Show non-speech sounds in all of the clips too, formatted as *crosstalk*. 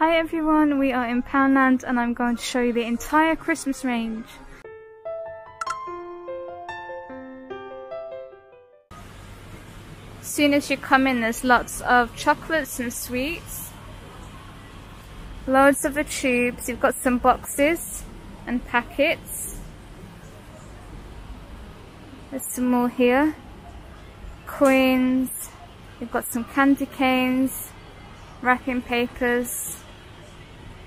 Hi everyone, we are in Poundland and I'm going to show you the entire Christmas range. As soon as you come in there's lots of chocolates and sweets. Loads of the tubes, you've got some boxes and packets. There's some more here. Coins, you've got some candy canes, wrapping papers,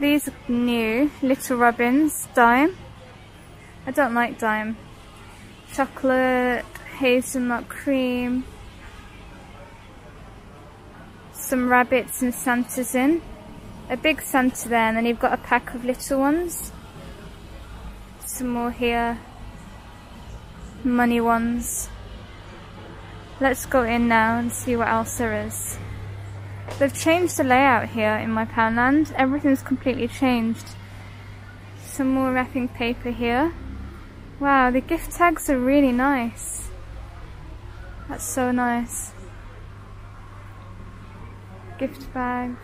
these new, Little Robins, Daim. I don't like Daim. Chocolate, hazelnut cream. Some rabbits and Santas in. A big Santa there and then you've got a pack of little ones. Some more here. Money ones. Let's go in now and see what else there is. They've changed the layout here in my Poundland. Everything's completely changed. Some more wrapping paper here. Wow, the gift tags are really nice. That's so nice. Gift bags.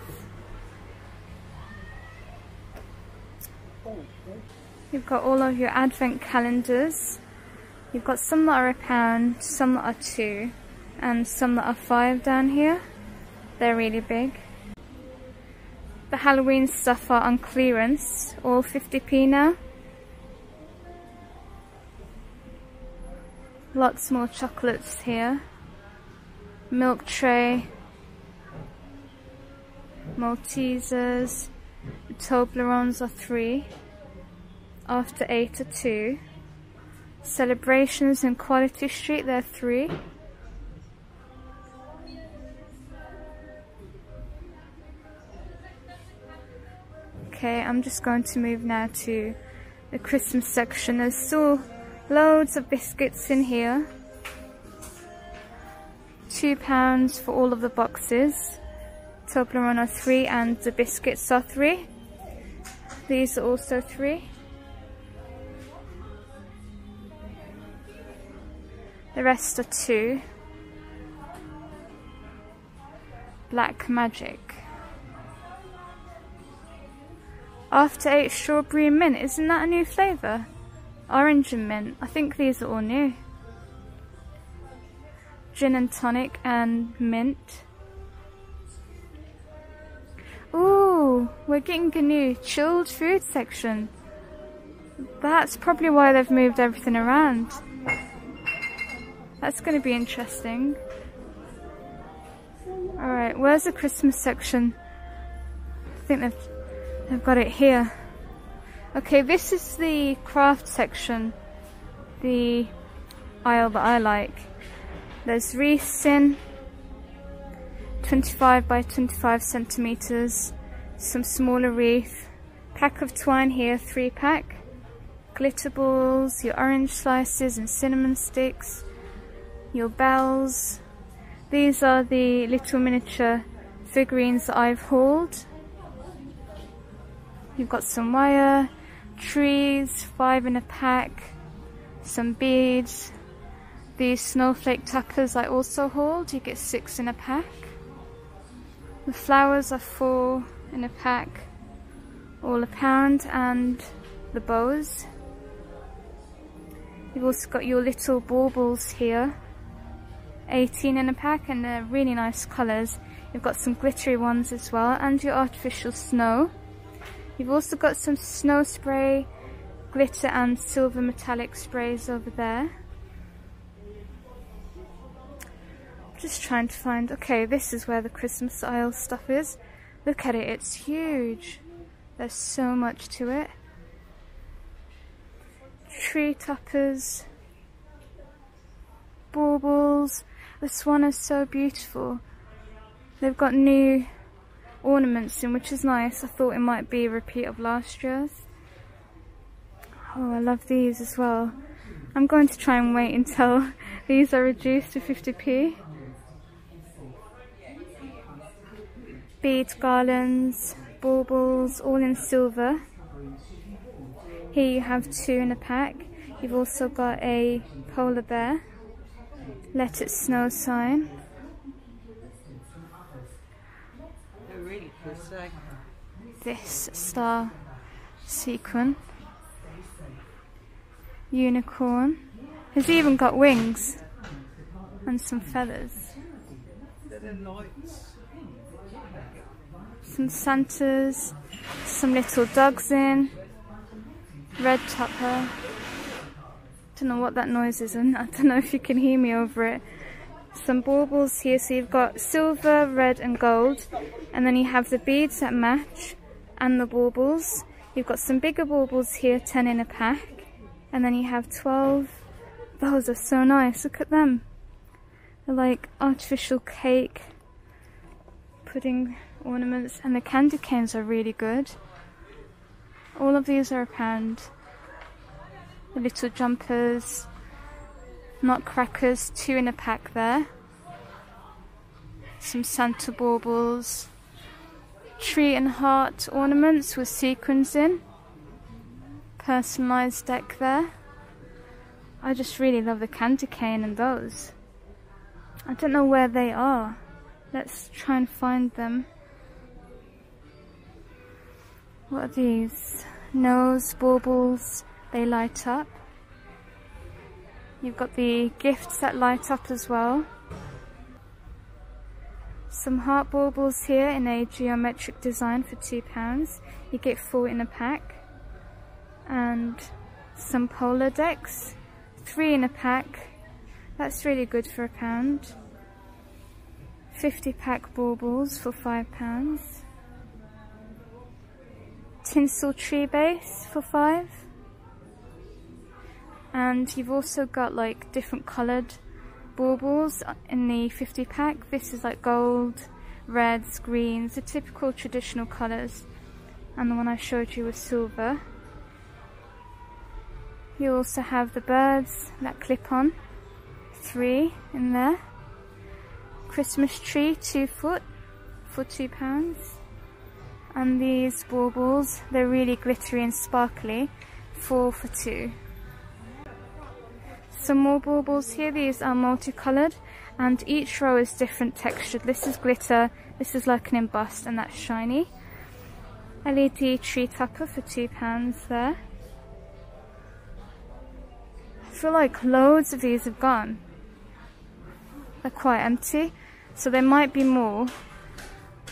You've got all of your advent calendars. You've got some that are a pound, some that are two, and some that are five down here. They're really big. The Halloween stuff are on clearance, all 50p now. Lots more chocolates here. Milk tray. Maltesers. The Toblerones are three. After eight are two. Celebrations in Quality Street, they're three. Okay, I'm just going to move now to the Christmas section. There's still loads of biscuits in here. Two pounds for all of the boxes. Toblerone are three and the biscuits are three. These are also three. The rest are two. Black Magic. After Eight Strawberry and Mint, isn't that a new flavour? Orange and Mint, I think these are all new. Gin and tonic and mint. Ooh, we're getting a new chilled food section. That's probably why they've moved everything around. That's going to be interesting. Alright, where's the Christmas section? I think they've I've got it here. Okay, this is the craft section, the aisle that I like. There's wreaths in, 25 by 25 centimeters, some smaller wreath, pack of twine here, three pack, glitter balls, your orange slices and cinnamon sticks, your bells. These are the little miniature figurines that I've hauled. You've got some wire, trees, five in a pack, some beads. These snowflake tuckers I also hold, you get six in a pack. The flowers are four in a pack, all a pound, and the bows. You've also got your little baubles here, 18 in a pack, and they're really nice colours. You've got some glittery ones as well, and your artificial snow. You've also got some snow spray, glitter and silver metallic sprays over there. Just trying to find, okay, this is where the Christmas aisle stuff is. Look at it, it's huge. There's so much to it. Tree toppers, baubles. This one is so beautiful. They've got new ornaments in, which is nice. I thought it might be a repeat of last year's. Oh, I love these as well. I'm going to try and wait until *laughs* these are reduced to 50p. Beads, garlands, baubles, all in silver. Here you have two in a pack. You've also got a polar bear. Let it snow sign. This star sequin. Unicorn. Has even got wings and some feathers. Some Santas, some little dogs in, red topper. Don't know what that noise is, and I don't know if you can hear me over it. Some baubles here, so you've got silver, red, and gold, and then you have the beads that match and the baubles. You've got some bigger baubles here, 10 in a pack, and then you have 12. Those are so nice, look at them. They're like artificial cake pudding ornaments and the candy canes are really good. All of these are a pound. The little jumpers, nutcrackers, two in a pack there. Some Santa baubles. Tree and heart ornaments with sequins in. Personalised deck there. I just really love the candy cane and those. I don't know where they are. Let's try and find them. What are these? Nose baubles, they light up. You've got the gifts that light up as well. Some heart baubles here in a geometric design for £2. You get four in a pack. And some polar decks, three in a pack. That's really good for a pound. 50 pack baubles for £5. Tinsel tree base for 5 And you've also got like different coloured baubles in the 50 pack. This is like gold, reds, greens, the typical traditional colours. And the one I showed you was silver. You also have the birds that clip on, three in there. Christmas tree, two foot, for two pounds. And these baubles, they're really glittery and sparkly, four for two. Some more baubles here, these are multicolored and each row is different textured. This is glitter, this is like an embossed and that's shiny. LED tree topper for two pounds there. I feel like loads of these have gone. They're quite empty. So there might be more.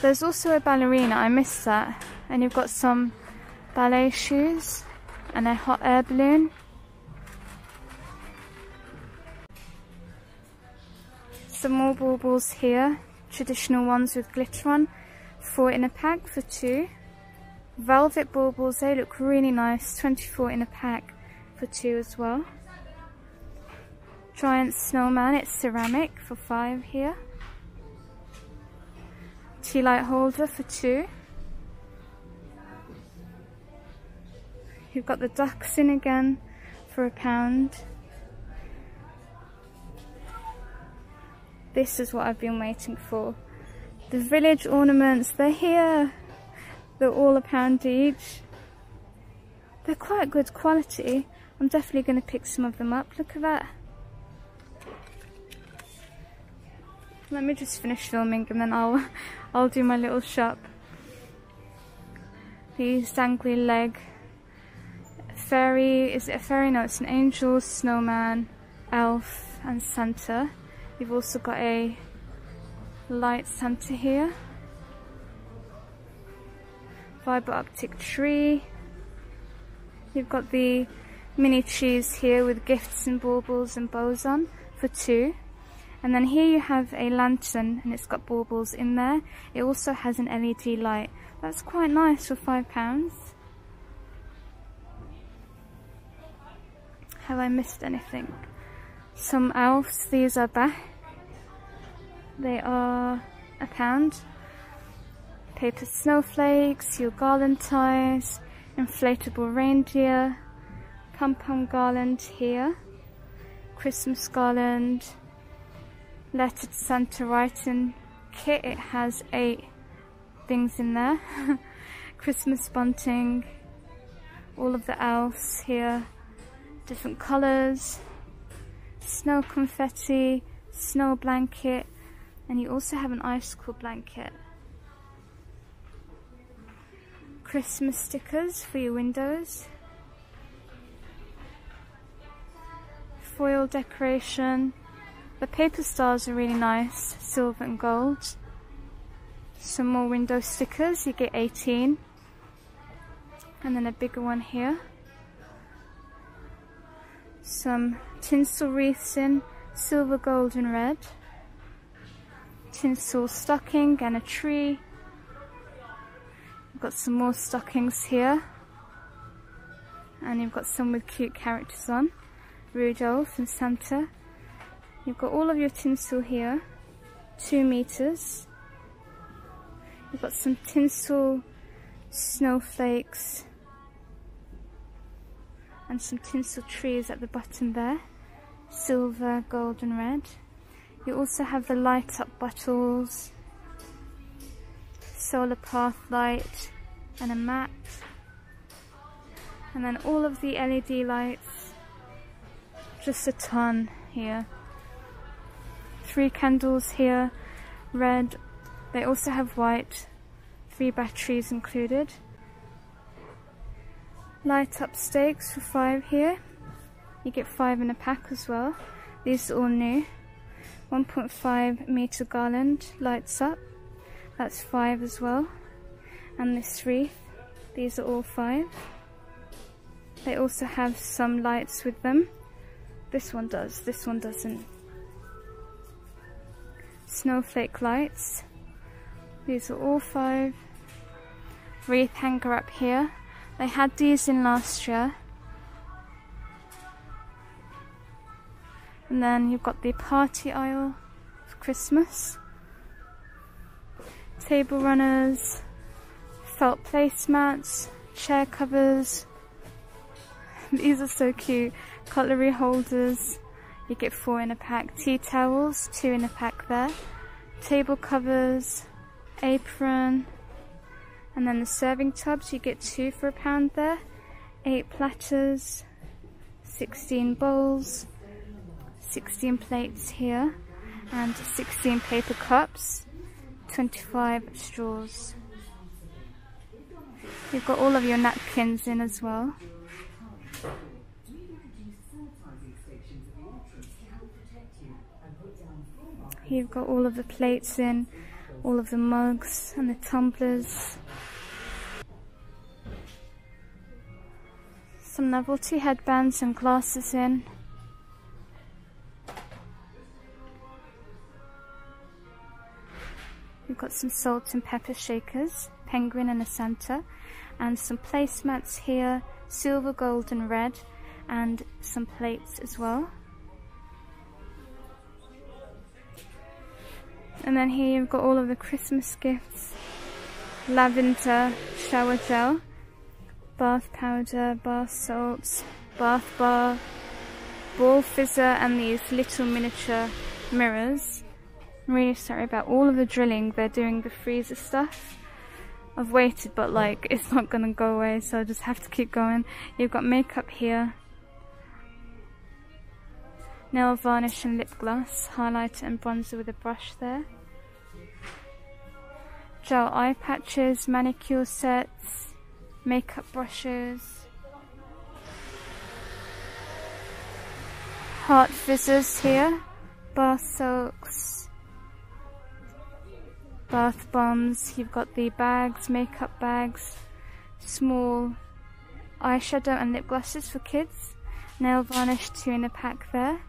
There's also a ballerina, I missed that. And you've got some ballet shoes and a hot air balloon. Some more baubles here, traditional ones with glitter on. Four in a pack for two. Velvet baubles, they look really nice, 24 in a pack for two as well. Giant snowman, it's ceramic for five here tea light holder for two. You've got the ducks in again for a pound. This is what I've been waiting for. The village ornaments, they're here. They're all a pound each. They're quite good quality. I'm definitely going to pick some of them up. Look at that. Let me just finish filming and then I'll *laughs* I'll do my little shop. The dangly leg. Fairy, is it a fairy? No, it's an angel, snowman, elf and Santa. You've also got a light center here. Fiber optic tree. You've got the mini trees here with gifts and baubles and bows on for two. And then here you have a lantern and it's got baubles in there. It also has an LED light. That's quite nice for £5. Have I missed anything? Some elves, these are back. They are a pound. Paper snowflakes, your garland ties, inflatable reindeer, pom-pom garland here, Christmas garland, lettered Santa writing kit. It has eight things in there. *laughs* Christmas bunting, all of the elves here, different colours, snow confetti, snow blanket, and you also have an icicle blanket. Christmas stickers for your windows. Foil decoration. The paper stars are really nice, silver and gold. Some more window stickers, you get 18. And then a bigger one here. Some tinsel wreaths in silver, gold and red. Tinsel stocking and a tree. We've got some more stockings here. And you've got some with cute characters on. Rudolph and Santa. You've got all of your tinsel here. Two meters. You've got some tinsel snowflakes and some tinsel trees at the bottom there silver, gold and red you also have the light up bottles solar path light and a mat. And then all of the LED lights just a ton here. Three candles here red. They also have white three batteries included. Light up stakes for five here. You get five in a pack as well. These are all new 1.5 meter garland lights up. That's five as well. And this wreath these are all five. They also have some lights with them. This one does this one doesn't. Snowflake lights. These are all five. Wreath hanger up here. They had these in last year. And then you've got the party aisle for Christmas. Table runners, felt placemats, chair covers. *laughs* These are so cute. Cutlery holders. You get four in a pack. Tea towels, two in a pack there. Table covers, apron, and then the serving tubs, you get two for a pound there. Eight platters, 16 bowls, 16 plates here, and 16 paper cups, 25 straws. You've got all of your napkins in as well. You've got all of the plates in, all of the mugs and the tumblers. Some novelty headbands and glasses in. We've got some salt and pepper shakers, penguin and a Santa, and some placemats here, silver, gold and red, and some plates as well. And then here you've got all of the Christmas gifts. Lavender shower gel, bath powder, bath salts, bath bar, ball fizzer and these little miniature mirrors. I'm really sorry about all of the drilling they're doing the freezer stuff. I've waited but like it's not gonna go away so I just have to keep going. You've got makeup here. Nail varnish and lip gloss, highlighter and bronzer with a brush there gel eye patches, manicure sets, makeup brushes, heart fizzers here, bath soaks, bath bombs, you've got the bags, makeup bags, small eyeshadow and lip glosses for kids, nail varnish two in a pack there,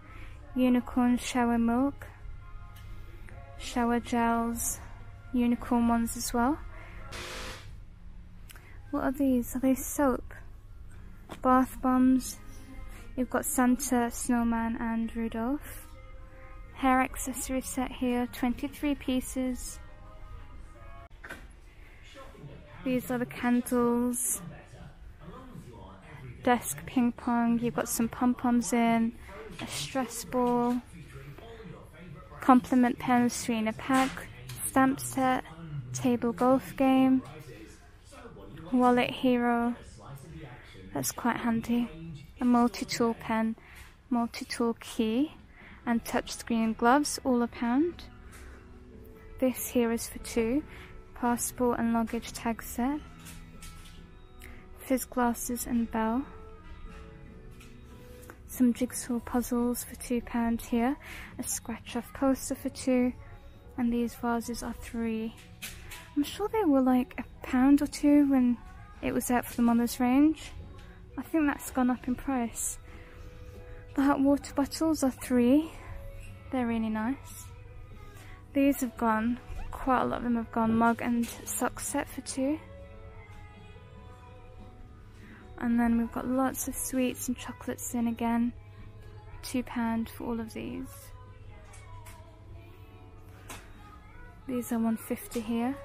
unicorn shower milk, shower gels, unicorn ones as well. What are these? Are they soap? Bath bombs. You've got Santa, Snowman and Rudolph. Hair accessory set here, 23 pieces. These are the candles. Desk ping pong. You've got some pom-poms in. A stress ball. Compliment pens, three in a pack stamp set, table golf game, wallet hero, that's quite handy, a multi-tool pen, multi-tool key, and touchscreen gloves, all a pound. This here is for two, passport and luggage tag set. Fizz glasses and bell. Some jigsaw puzzles for £2 here. A scratch off poster for two. And these vases are three. I'm sure they were like a pound or two when it was out for the mother's range. I think that's gone up in price. The hot water bottles are three. They're really nice. These have gone, quite a lot of them have gone mug and sock set for two. And then we've got lots of sweets and chocolates in again. Two pound for all of these. These are 150 here.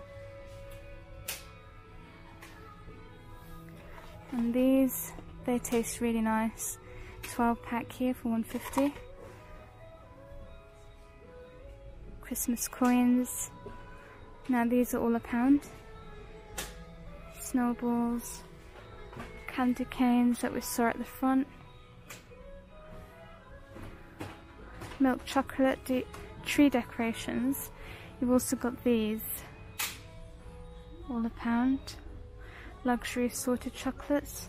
And these, they taste really nice. 12 pack here for 150. Christmas coins. Now these are all a pound. Snowballs. Candy canes that we saw at the front. Milk chocolate de tree decorations. You've also got these. All a pound. Luxury assorted chocolates.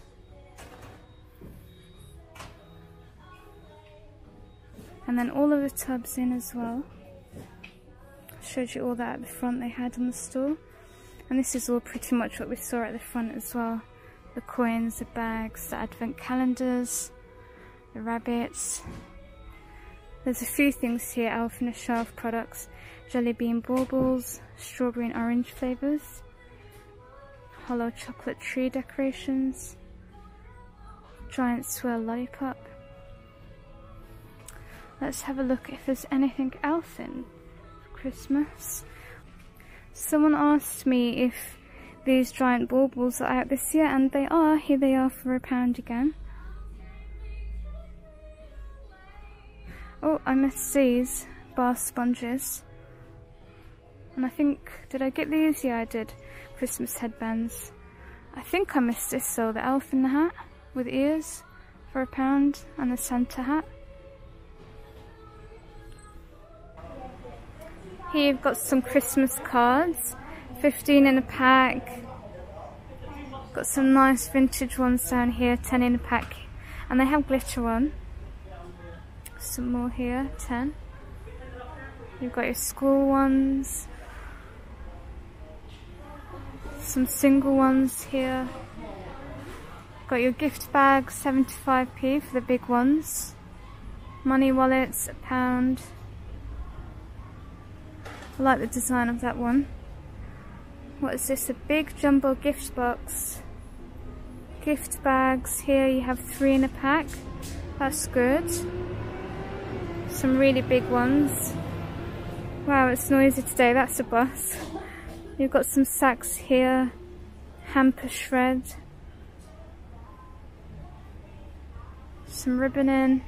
And then all of the tubs in as well. Showed you all that at the front they had in the store. And this is all pretty much what we saw at the front as well. The coins, the bags, the advent calendars, the rabbits. There's a few things here, Elf on a Shelf products. Jelly bean baubles, strawberry and orange flavours. Hollow chocolate tree decorations. Giant swirl lollipop. Let's have a look if there's anything else in Christmas. Someone asked me if these giant baubles are out this year and they are. Here they are for a pound again. Oh, I missed these bath sponges. And I think, did I get these? Yeah, I did. Christmas headbands. I think I missed this though, the elf in the hat with ears for a pound and the Santa hat. Here you've got some Christmas cards, 15 in a pack. Got some nice vintage ones down here, 10 in a pack. And they have glitter on. Some more here, 10. You've got your school ones. Some single ones here. Got your gift bag, 75p for the big ones. Money wallets, a pound. I like the design of that one. What is this? A big jumbo gift box. Gift bags. Here you have three in a pack. That's good. Some really big ones. Wow, it's noisy today. That's a bus. You've got some sacks here. Hamper shred. Some ribboning.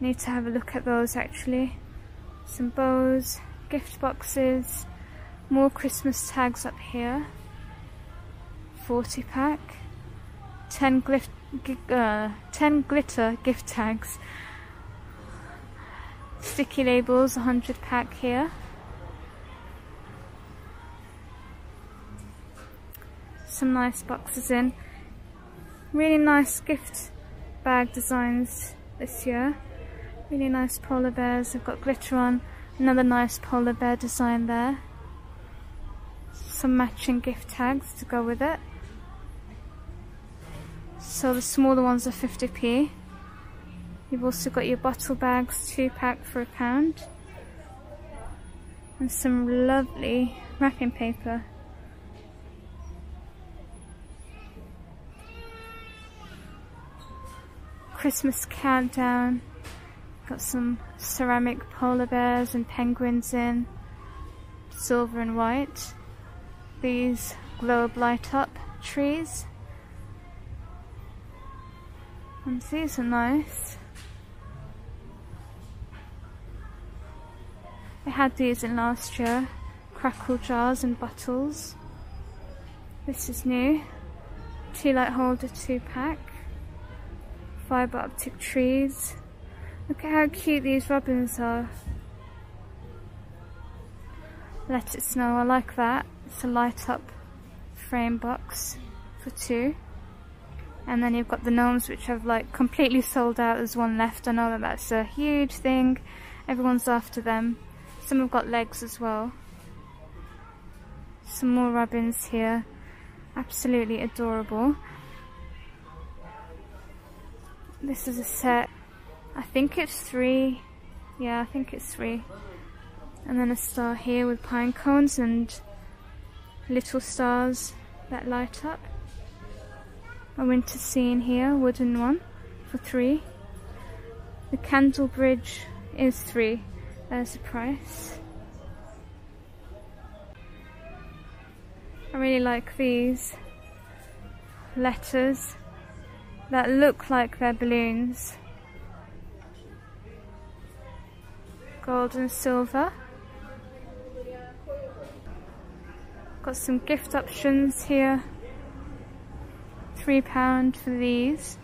Need to have a look at those actually. Some bows gift boxes, more Christmas tags up here, 40 pack, 10, glit uh, 10 glitter gift tags, sticky labels, 100 pack here, some nice boxes in, really nice gift bag designs this year, really nice polar bears, I've got glitter on, Another nice polar bear design there. Some matching gift tags to go with it. So the smaller ones are 50p. You've also got your bottle bags, two pack for a pound. And some lovely wrapping paper. Christmas countdown Got some ceramic polar bears and penguins in, silver and white. These globe light up trees. And these are nice. I had these in last year, crackle jars and bottles. This is new. Tea light holder two pack. Fibre optic trees. Look at how cute these robins are. Let it snow, I like that. It's a light up frame box for two. And then you've got the gnomes which have like completely sold out. There's one left. I know that that's a huge thing. Everyone's after them. Some have got legs as well. Some more robins here. Absolutely adorable. This is a set. I think it's three. Yeah, I think it's three. And then a star here with pine cones and little stars that light up. A winter scene here, wooden one, for three. The candle bridge is three. There's the price. I really like these letters that look like they're balloons. Gold and silver. Got some gift options here. £3 for these.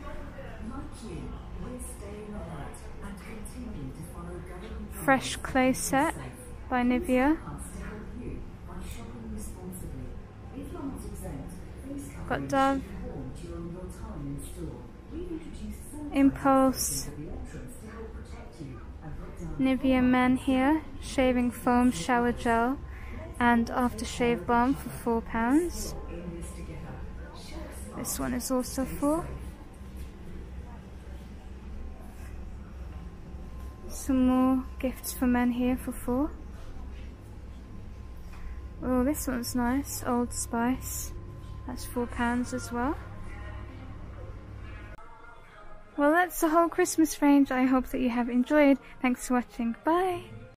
Fresh clay set by Nivea. Got Dove. Impulse. Nivea Men here. Shaving foam shower gel and aftershave balm for £4. This one is also four. Some more gifts for men here for four. Oh, this one's nice. Old Spice. That's four pounds as well. Well, that's the whole Christmas range. I hope that you have enjoyed. Thanks for watching. Bye.